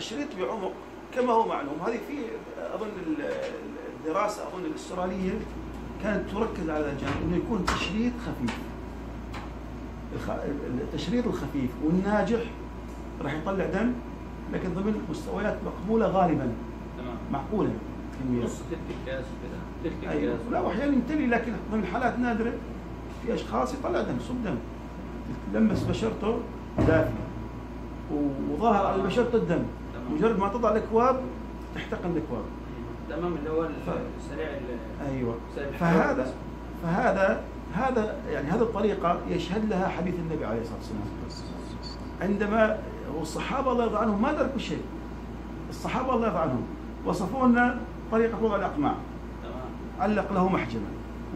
التشريط بعمق كما هو معلوم. هذه في أظن ال- الدراسة أظن الأسترالية كانت تركز على الجانب إنه يكون تشريط خفيف. التشريط الخفيف والناجح راح يطلع دم لكن ضمن مستويات مقبولة غالبا. تمام. معقولة. كميات نص تلك الكاس كذا تلك أيوه. الكاس لا واحيانا يمتلي لكن ضمن حالات نادرة. في أشخاص يطلع دم صب دم. تلمس بشرته دافيه و- وظاهر على بشرته الدم. مجرد ما تضع الأكواب تحتقن الأكواب. تمام اللي هو ف- سريع ال- أيوه. فهذا فهذا هذا يعني هذه الطريقة يشهد لها حديث النبي عليه الصلاة والسلام. عندما والصحابه الله يرضى عنهم ما تركوا شيء. الصحابة الله يرضى عنهم وصفوا لنا طريقة وضع الاقماع تمام. علق له محجما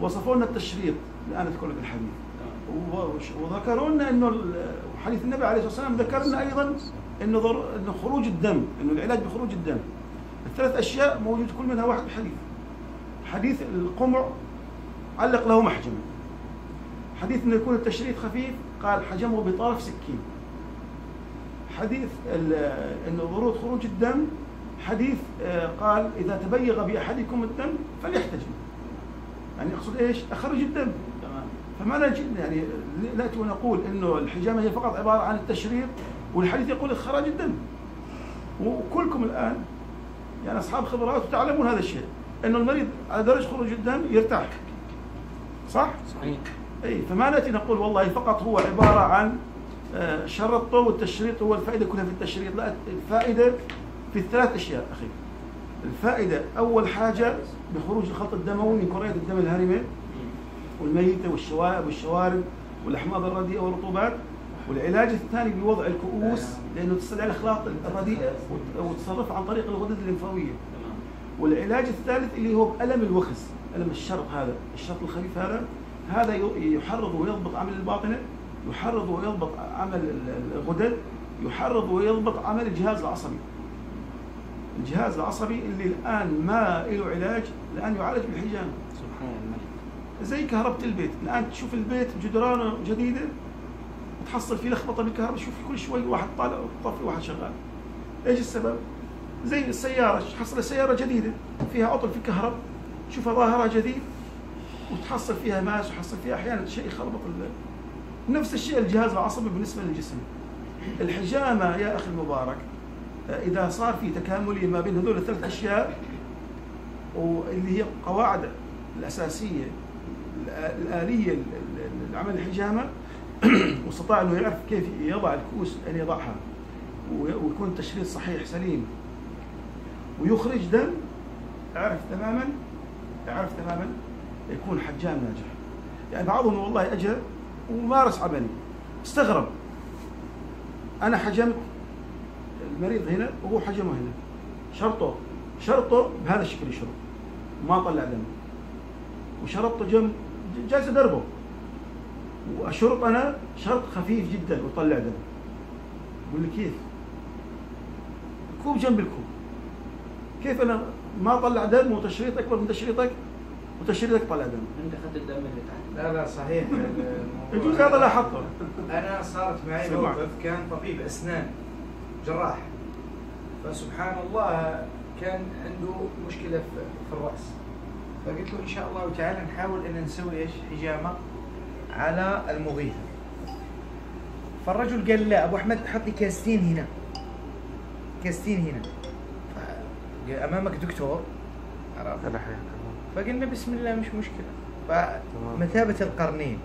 وصفوا لنا التشريط الآن أذكر لك الحديث. وذكروا لنا إنه حديث النبي عليه الصلاة والسلام ذكر لنا أيضا انه خروج الدم انه العلاج بخروج الدم. الثلاث أشياء موجود كل منها واحد بحديث حديث القمع علق له محجما حديث إنه يكون التشريط خفيف قال حجمه بطرف سكين. حديث انه ضروره خروج الدم حديث آه، قال إذا تبيغ بأحدكم الدم فليحتجم. يعني يقصد إيش؟ أخرج الدم. نجد يعني نأتي ونقول إنه الحجامة هي فقط عبارة عن التشريط والحديث يقول اخراج الدم وكلكم الآن يعني أصحاب خبرات وتعلمون هذا الشيء إنه المريض على درجة خروج الدم يرتاح. صح؟ صحيح. إي فما نأتي نقول والله فقط هو عبارة عن آه، شرطه والتشريط هو الفائدة كلها في التشريط لا الفائدة في الثلاث أشياء أخي. الفائدة أول حاجة بخروج الخلط الدموي من كريات الدم الهرمة. والميتة والشوائب والشوارب والأحماض الرديئة والرطوبات والعلاج الثاني بوضع الكؤوس لأنه تستدعي الأخلاط الرديئة وت- وتصرفها عن طريق الغدد الليمفاوية. والعلاج الثالث اللي هو بألم الوخز ألم الشرط هذا الشرط الخفيف هذا هذا يحرض ويضبط عمل الباطنة يحرض ويضبط عمل ال- الغدد يحرض ويضبط عمل الجهاز العصبي. الجهاز العصبي اللي الآن ما له علاج الآن يعالج بالحجامة سبحان الملك زي كهربة البيت. الآن تشوف البيت جدرانه جديدة وتحصل فيه لخبطة بالكهرباء شوف كل شوي واحد طالع وطفي واحد شغال. إيش السبب؟ زي السيارة تحصل سيارة جديدة فيها عطل في الكهرب شوفها ظاهرها جديد وتحصل فيها ماس وتحصل فيها أحيانا شيء يخربط نفس الشيء الجهاز العصبي بالنسبة للجسم. الحجامة يا أخي المبارك إذا صار في تكاملي ما بين هذول الثلاث أشياء واللي هي قواعد الأساسية الآلية ل- ل- لعمل الحجامة واستطاع أنه يعرف كيف يضع الكؤوس أن يضعها وي- ويكون التشريط صحيح سليم. ويخرج دم اعرف تماما اعرف تماما يكون حجام ناجح. يعني بعضهم والله اجى ومارس عملي. استغرب. أنا حجمت المريض هنا وهو حجمه هنا. شرطه شرطه بهذا الشكل يشرب. ما طلع دم. وشرطته جنب جالس دربه واشرط أنا شرط خفيف جدا ويطلع دم. يقول لي كيف؟ كوب جنب الكوب. كيف أنا ما طلع دم وتشريط أكبر من تشريطك؟ وتشريطك طلع دم. أنت أخذت الدم اللي تحت. لا لا صحيح. الموضوع يجوز هذا لاحظته. أنا صارت معي. موقف كان طبيب أسنان جراح. فسبحان الله كان عنده مشكلة في في الرأس. فقلت له إن شاء الله تعالى نحاول أن نسوي إيش؟ حجامة على المغيثة. فالرجل قال لا أبو أحمد حط لي كاستين هنا. كاستين هنا. أمامك دكتور. عرفت؟ فقلنا بسم الله مش مشكلة. فمثابة القرنين.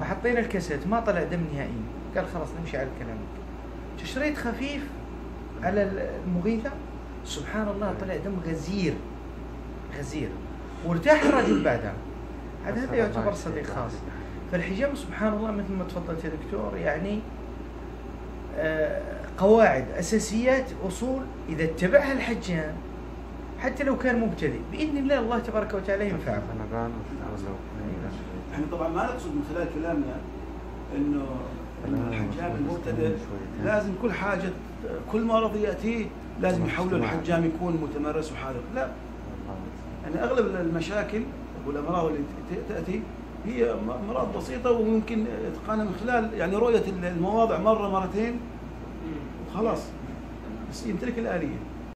فحطينا الكاسيت ما طلع دم نهائيا قال خلاص نمشي على كلامك تشريط خفيف على المغيثة. سبحان الله طلع دم غزير. غزير وارتاح الرجل بعدها. هذا هذا يعتبر صديق خاص. فالحجام سبحان الله مثل ما تفضلت يا دكتور يعني آه، قواعد أساسيات أصول إذا اتبعها الحجام حتى لو كان مبتدئ بإذن الله الله تبارك وتعالى ينفعه. ولا إحنا طبعا ما نقصد من خلال كلامنا إنه إنه الحجام المبتدئ لازم كل حاجة كل مرض ياتيه لازم يحوله الحجام يكون متمرس وحاذق لا. يعني أغلب المشاكل والأمراض اللي ت- تأتي هي أمراض بسيطة وممكن إتقانها من خلال يعني رؤية المواضع مرة مرتين وخلاص. بس يمتلك الآلية.